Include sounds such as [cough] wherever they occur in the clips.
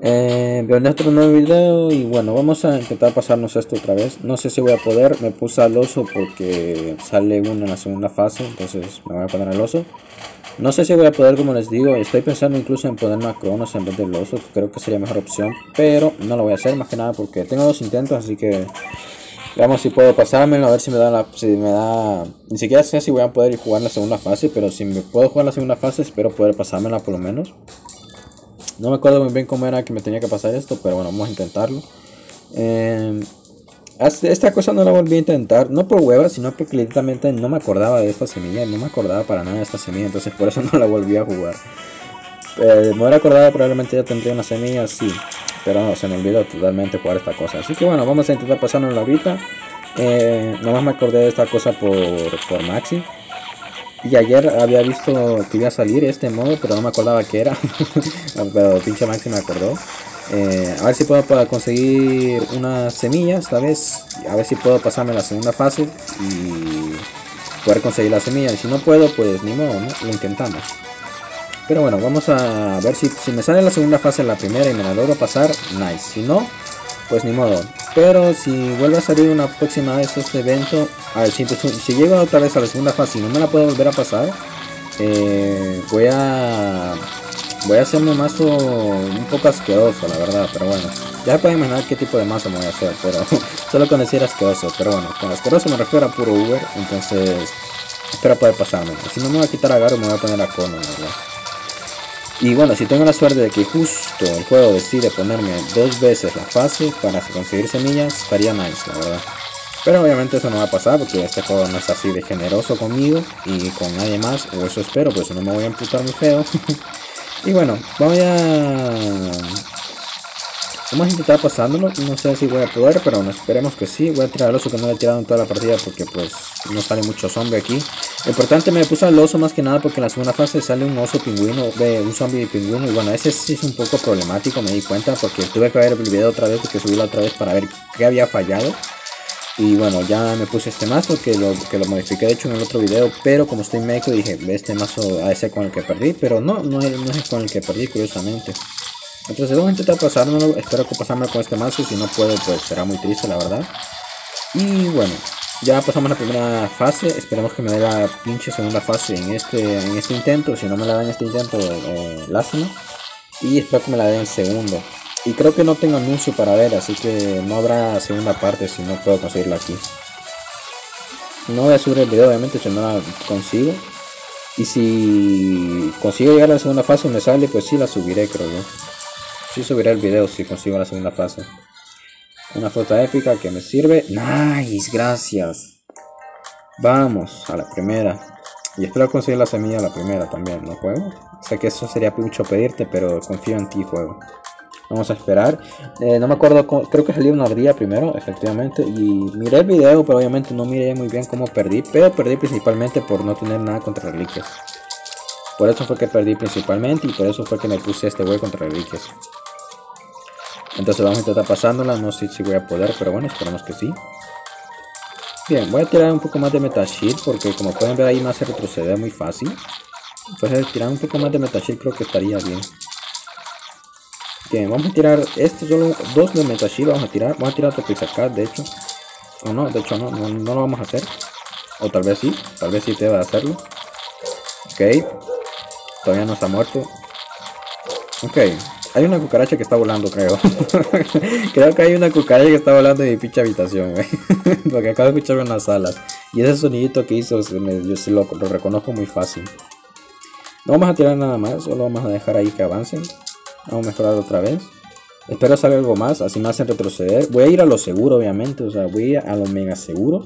Eh, a otro nuevo video y bueno, vamos a intentar pasarnos esto otra vez. No sé si voy a poder, me puse al oso porque sale uno en la segunda fase, entonces me voy a poner al oso. No sé si voy a poder, como les digo, estoy pensando incluso en ponerme a Cronos en vez del oso, creo que sería mejor opción, pero no lo voy a hacer más que nada porque tengo dos intentos, así que veamos si puedo pasármelo, a ver si me da la, si me da, ni siquiera sé si voy a poder jugar la segunda fase, pero si me puedo jugar la segunda fase, espero poder pasármela por lo menos. No me acuerdo muy bien cómo era que me tenía que pasar esto, pero bueno, vamos a intentarlo. Eh, esta cosa no la volví a intentar, no por hueva, sino porque literalmente no me acordaba de esta semilla, no me acordaba para nada de esta semilla, entonces por eso [laughs] no la volví a jugar. Eh, me hubiera acordado, probablemente ya tendría una semilla, sí, pero no, se me olvidó totalmente jugar esta cosa. Así que bueno, vamos a intentar pasarnos la ahorita. Eh, nomás me acordé de esta cosa por, por Maxi. Y ayer había visto que iba a salir este modo, pero no me acordaba que era. [laughs] pero pinche Maxi me acordó. Eh, a ver si puedo conseguir unas semillas esta vez. A ver si puedo pasarme la segunda fase y poder conseguir la semilla. Y si no puedo, pues ni modo, ¿no? Lo intentamos. Pero bueno, vamos a ver si, si me sale la segunda fase en la primera y me la logro pasar, nice. Si no, pues ni modo. Pero si vuelve a salir una próxima vez este evento, a ver, si, llego otra vez a la segunda fase y no me la puedo volver a pasar, eh, voy a voy a hacerme un mazo un poco asqueroso, la verdad, pero bueno. Ya pueden imaginar qué tipo de mazo me voy a hacer, pero [laughs] solo con decir asqueroso, pero bueno, con asqueroso me refiero a puro Uber, entonces espero poder pasarme. Si no me voy a quitar a Garo, me voy a poner a Cono, verdad. Y bueno, si tengo la suerte de que justo el juego decide ponerme dos veces la fase para conseguir semillas, estaría nice, la verdad. Pero obviamente eso no va a pasar porque este juego no es así de generoso conmigo y con nadie más, o eso espero, pues no me voy a emputar muy feo. [laughs] y bueno, voy a Vamos a intentar pasándolo, no sé si voy a poder, pero bueno, esperemos que sí. Voy a tirar al oso que no he tirado en toda la partida porque pues no sale mucho zombie aquí. Importante me puse al oso más que nada porque en la segunda fase sale un oso pingüino, un zombie pingüino. Y bueno, ese sí es un poco problemático, me di cuenta porque tuve que ver el video otra vez, porque subí otra vez para ver qué había fallado. Y bueno, ya me puse este mazo que lo, que lo modifiqué de hecho en el otro video, pero como estoy meco dije, este mazo a ese con el que perdí, pero no, no es con el que perdí curiosamente. Entonces vamos a intentar pasármelo, espero que pasarme con este mazo, si no puedo pues será muy triste la verdad. Y bueno, ya pasamos la primera fase, esperemos que me dé la pinche segunda fase en este, en este intento, si no me la da en este intento, eh, lástima. Y espero que me la dé en segundo. Y creo que no tengo anuncio para ver, así que no habrá segunda parte si no puedo conseguirla aquí. No voy a subir el video obviamente si no la consigo. Y si consigo llegar a la segunda fase y me sale, pues sí la subiré creo yo. Sí subiré el video si consigo la segunda fase. Una foto épica que me sirve. Nice, gracias. Vamos a la primera. Y espero conseguir la semilla a la primera también, ¿no juego? Sé que eso sería mucho pedirte, pero confío en ti, juego. Vamos a esperar. Eh, no me acuerdo, creo que salió una día primero, efectivamente. Y miré el video, pero obviamente no miré muy bien cómo perdí. Pero perdí principalmente por no tener nada contra reliquias. Por eso fue que perdí principalmente y por eso fue que me puse este güey contra reliquias. Entonces vamos a intentar pasándola, no sé si voy a poder, pero bueno, esperamos que sí. Bien, voy a tirar un poco más de Metashield porque como pueden ver ahí me hace retroceder muy fácil. Entonces tirar un poco más de Metashield creo que estaría bien. Bien, vamos a tirar este solo dos de Metashield, vamos a tirar, vamos a tirar otro Pixacat de hecho. O no, de hecho no, no, no, lo vamos a hacer. O tal vez sí, tal vez sí te va a hacerlo. Ok. Todavía no está muerto. Ok, hay una cucaracha que está volando, creo. [laughs] creo que hay una cucaracha que está volando en mi pinche habitación, güey. [laughs] Porque acabo de escuchar unas alas. Y ese sonidito que hizo, yo sí lo, reconozco muy fácil. No vamos a tirar nada más, solo vamos a dejar ahí que avancen. Vamos a mejorar otra vez. Espero salga algo más, así me hacen retroceder. Voy a ir a lo seguro, obviamente, o sea, voy a, a lo mega seguro.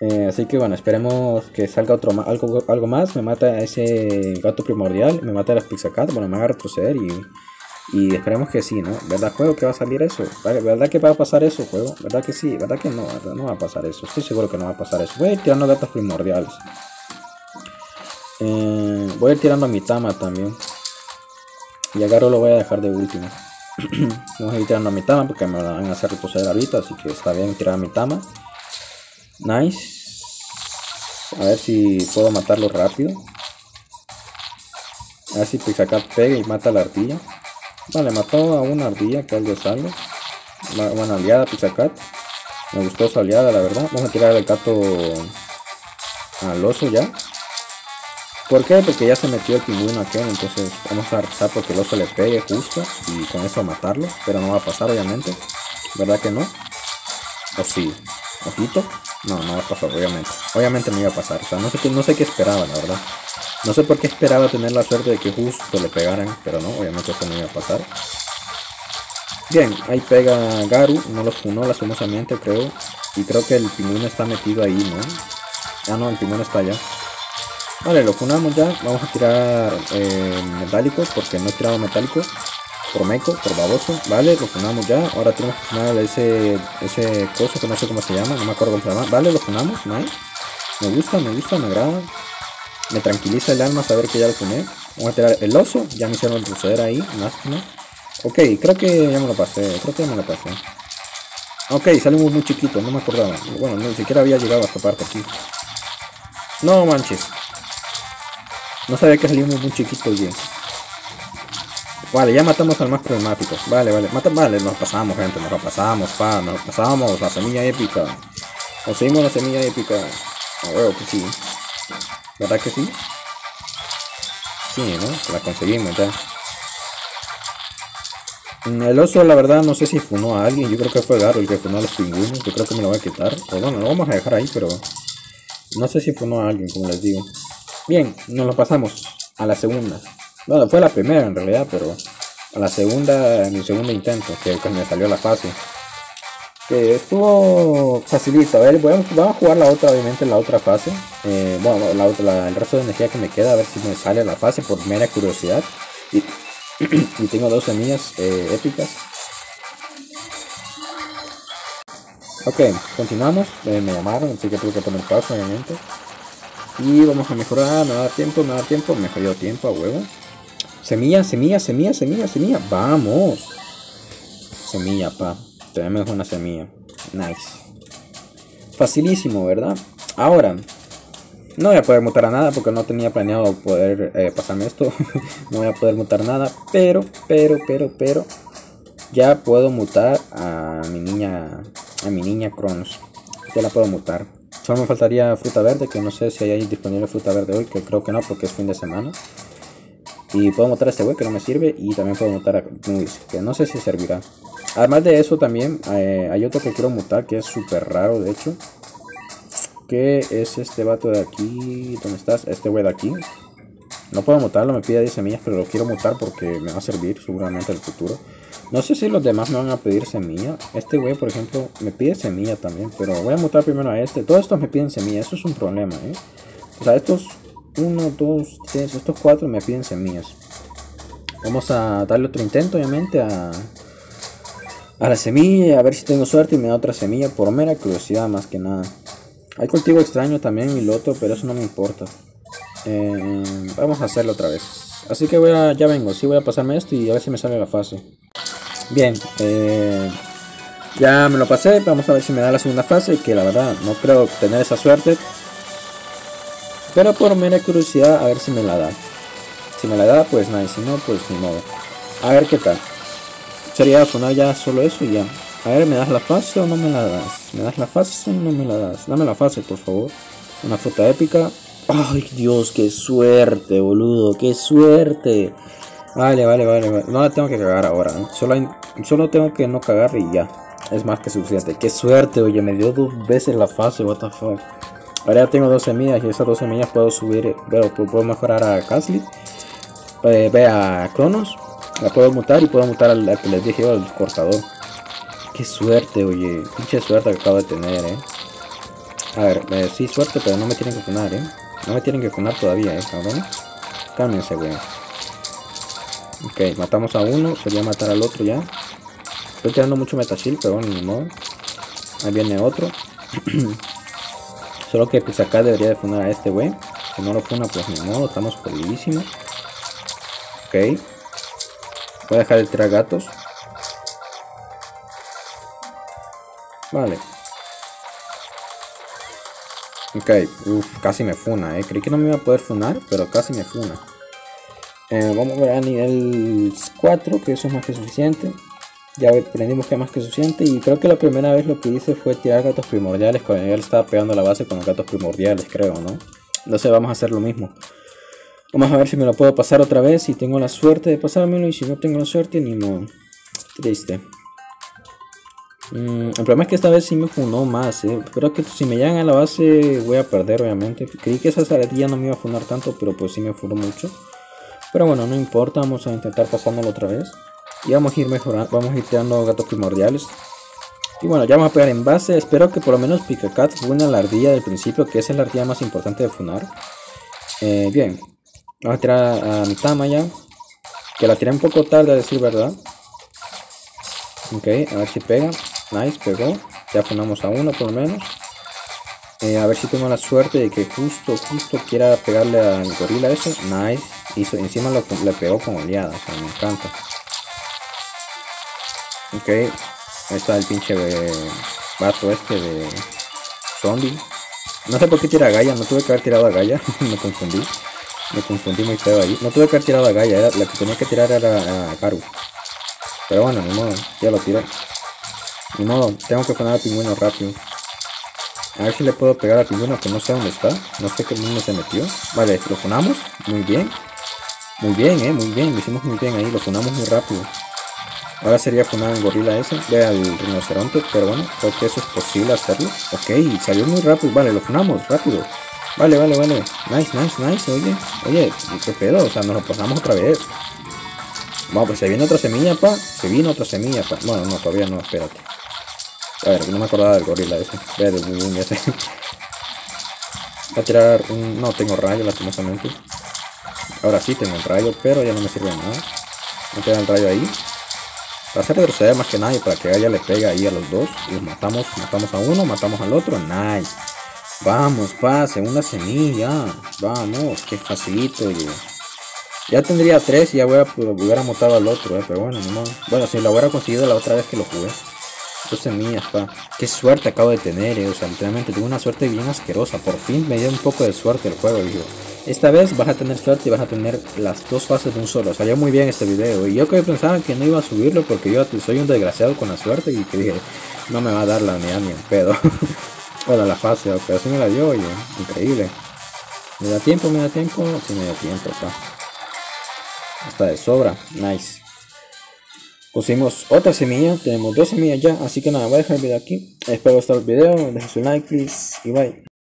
Eh, así que bueno, esperemos que salga otro algo, algo más. Me mata ese gato primordial, me mata las Pixacat, bueno, me haga retroceder y y esperemos que sí, ¿no? ¿Verdad, juego, que va a salir eso? ¿Verdad que va a pasar eso, juego? ¿Verdad que sí? ¿Verdad que no? No va a pasar eso. Estoy seguro que no va a pasar eso. Voy a ir tirando datos primordiales. Eh, voy a ir tirando a mi Tama también. Y agarro lo voy a dejar de último. [clears throat] Vamos a ir tirando a mi Tama porque me van a hacer retroceder ahorita. Así que está bien tirar a mi Tama. Nice. A ver si puedo matarlo rápido. A ver si Pixacat pega y mata a la ardilla. Vale, mató a una ardilla que algo sale. Buena aliada, Pizzacat. Me gustó su aliada, la verdad. Vamos a tirar el gato al oso ya. ¿Por qué? Porque ya se metió el pingüino aquel, entonces vamos a rezar porque el oso le pegue justo y con eso matarlo. Pero no va a pasar, obviamente. ¿Verdad que no? ¿O sí? ¿Ojito? No, no va a pasar, obviamente. Obviamente no iba a pasar. O sea, no sé, qué, no sé qué esperaba, la verdad. No sé por qué esperaba tener la suerte de que justo le pegaran, pero no, obviamente eso no iba a pasar. Bien, ahí pega Garu, no lo funó lastimosamente creo. Y creo que el pingüino está metido ahí, ¿no? Ah, no, el pingüino está allá. Vale, lo funamos ya. Vamos a tirar eh, metálico, porque no he tirado metálico. Por meco, por baboso. Vale, lo funamos ya. Ahora tenemos que funar ese, ese coso que no sé cómo se llama, no me acuerdo cómo se llama. Vale, lo funamos, nice. Me gusta, me gusta, me agrada. Me tranquiliza el alma saber que ya lo funé. Vamos a tirar el oso. Ya me hicieron proceder ahí. Lástima. Ok, creo que ya me lo pasé. Creo que ya me lo pasé. Ok, salimos muy chiquitos, no me acordaba. Bueno, ni siquiera había llegado a esta parte aquí. No manches. No sabía que salimos muy chiquitos bien. Vale, ya matamos al más problemático. Vale, vale. Mata, vale, nos pasamos, gente. Nos la pasamos, pa. Nos pasamos. La semilla épica. Conseguimos la semilla épica. A huevo que sí. ¿Verdad que sí? Sí, ¿no? La conseguimos ya. Mm, el oso, la verdad, no sé si funó a alguien. Yo creo que fue Garo el que funó a los pingüinos. Yo creo que me lo voy a quitar. Pero bueno, lo vamos a dejar ahí, pero... No sé si funó a alguien, como les digo. Bien, nos lo pasamos a la segunda. Bueno, fue la primera en realidad, pero a la segunda, mi segundo intento, que, que me salió la fase estuvo facilito. A ver, vamos, a jugar la otra, obviamente, la otra fase. Eh, bueno, la otra, el resto de energía que me queda, a ver si me sale la fase por mera curiosidad. [clears throat] Y, tengo dos semillas eh, épicas. Ok, continuamos. Eh, me llamaron, así que tuve que poner pausa, obviamente. Y vamos a mejorar, me va a dar tiempo, me da tiempo, me dio tiempo a huevo. Semilla, semilla, semilla, semilla, semilla. Vamos. Semilla, pa. Tenemos una semilla. Nice. Facilísimo, ¿verdad? Ahora, no voy a poder mutar a nada porque no tenía planeado poder eh, pasarme esto. [laughs] no voy a poder mutar nada. Pero, pero, pero, pero. Ya puedo mutar a mi niña. A mi niña Cronos. Ya la puedo mutar. Solo me faltaría fruta verde, que no sé si hay disponible fruta verde hoy, que creo que no porque es fin de semana. Y puedo mutar a este güey que no me sirve. Y también puedo mutar a Nuis, que no sé si servirá. Además de eso también eh, hay otro que quiero mutar que es súper raro de hecho. Que es este vato de aquí. ¿Dónde estás? Este güey de aquí. No puedo mutarlo, me pide 10 semillas, pero lo quiero mutar porque me va a servir seguramente en el futuro. No sé si los demás me van a pedir semilla. Este güey, por ejemplo, me pide semilla también, pero voy a mutar primero a este. Todos estos me piden semilla, eso es un problema, ¿eh? O sea, estos 1, 2, 3, estos 4 me piden semillas. Vamos a darle otro intento, obviamente, a, a la semilla, a ver si tengo suerte y me da otra semilla por mera curiosidad más que nada. Hay cultivo extraño también mi loto, pero eso no me importa. Eh, vamos a hacerlo otra vez. Así que voy a, ya vengo, sí voy a pasarme esto y a ver si me sale la fase. Bien, eh, ya me lo pasé, vamos a ver si me da la segunda fase, que la verdad no creo tener esa suerte. Pero por mera curiosidad, a ver si me la da. Si me la da, pues nada, si no, pues ni modo. A ver qué tal. Sería sonar ya solo eso y ya. A ver, ¿me das la fase o no me la das? ¿Me das la fase o no me la das? Dame la fase, por favor. Una fruta épica. Ay, Dios, qué suerte, boludo. Qué suerte. Vale, vale, vale. No la tengo que cagar ahora. Solo, solo tengo que no cagar y ya. Es más que suficiente. Qué suerte, oye. Me dio dos veces la fase. What the fuck. Ahora ya tengo dos semillas y esas dos semillas puedo subir. Veo, puedo mejorar a Casly. Eh, ve a Cronos. La puedo mutar y puedo mutar al, que les dije al cortador. Qué suerte, oye. Pinche suerte que acabo de tener, eh. A ver, eh, sí, suerte, pero no me tienen que funar, eh. No me tienen que funar todavía, eh, cabrón. Cálmense, güey. Ok, matamos a uno. Sería matar al otro ya. Estoy tirando mucho metashield, pero bueno, ni modo. Ahí viene otro. [clears throat] Solo que pues acá debería de funar a este güey. Si no lo funa, pues ni modo. Estamos jodidísimos. Ok. Voy a dejar de tirar gatos. Vale. Ok, uff, casi me funa, eh. Creí que no me iba a poder funar, pero casi me funa. Eh, vamos a ver a nivel 4, que eso es más que suficiente. Ya aprendimos que más que suficiente. Y creo que la primera vez lo que hice fue tirar gatos primordiales. Cuando ya le estaba pegando la base con los gatos primordiales, creo, ¿no? Entonces vamos a hacer lo mismo. Vamos a ver si me lo puedo pasar otra vez. Si tengo la suerte de pasármelo. Y si no tengo la suerte, ni modo. Triste. Mm, el problema es que esta vez sí me funó más, eh. Creo que si me llegan a la base voy a perder, obviamente. Creí que esa saletilla no me iba a funar tanto, pero pues sí me funó mucho. Pero bueno, no importa, vamos a intentar pasándolo otra vez. Y vamos a ir mejorando, vamos a ir tirando gatos primordiales. Y bueno, ya vamos a pegar en base. Espero que por lo menos Pikacat fune la ardilla del principio, que es la ardilla más importante de funar. Eh, bien, vamos a tirar a mi Tama ya. Que la tiré un poco tarde, a decir verdad. Ok, a ver si pega. Nice, pegó. Ya funamos a uno por lo menos. Eh, a ver si tengo la suerte de que justo, justo quiera pegarle al gorila eso. Nice. Hizo, encima lo, le pegó con oleada. Me encanta. Ok. Ahí está el pinche vato este de zombie. No sé por qué tira a Gaia. No tuve que haber tirado a Gaia. [laughs] me confundí. Me confundí muy feo ahí. No tuve que haber tirado a Gaia. La que tenía que tirar era a Karu. Pero bueno, ni modo. Ya lo tiré. Ni modo. Tengo que poner al pingüino rápido. A ver si le puedo pegar al pingüino que no sé dónde está. No sé qué mundo se metió. Vale, lo funamos. Muy bien. Muy bien, eh. Muy bien. Lo hicimos muy bien ahí. Lo funamos muy rápido. Ahora sería funar al gorila ese. Ve al rinoceronte. Pero bueno, creo que eso es posible hacerlo. Ok, salió muy rápido. Vale, lo funamos rápido. Vale, vale, vale. Nice, nice, nice. Oye, oye, qué pedo. O sea, nos lo pasamos otra vez. Vamos, pues se viene otra semilla, pa. Se vino otra semilla, pa. Bueno, no, todavía no, espérate. A ver, no me acordaba del gorila ese. Ve del ese. [laughs] Va a tirar un... No tengo rayo, lastimosamente. Ahora sí tengo el rayo, pero ya no me sirve de nada. No queda el rayo ahí. Va a hacer retroceder más que nadie para que ella le pegue ahí a los dos. Y los matamos, matamos a uno, matamos al otro. Nice. Vamos, pa, segunda semilla. Vamos, qué facilito, Ya tendría tres y ya voy a, hubiera matado al otro, eh, pero bueno, no. Bueno, si lo hubiera conseguido la otra vez que lo jugué. Dos semillas, pa. Qué suerte acabo de tener, eh. O sea, literalmente tuve una suerte bien asquerosa. Por fin me dio un poco de suerte el juego. Esta vez vas a tener suerte y vas a tener las dos fases de un solo. Salió muy bien este video. Y yo que pensaba que no iba a subirlo porque yo soy un desgraciado con la suerte y que dije, no me va a dar la unidad ni el pedo. [laughs] bueno, la fase, pero sí me la dio, oye. Increíble. ¿Me da tiempo? ¿Me da tiempo? Sí me da tiempo, pa. Está de sobra. Nice. Pusimos otra semilla, tenemos dos semillas ya, así que nada, voy a dejar el video aquí. Espero os el video, dejen su like, please, y bye.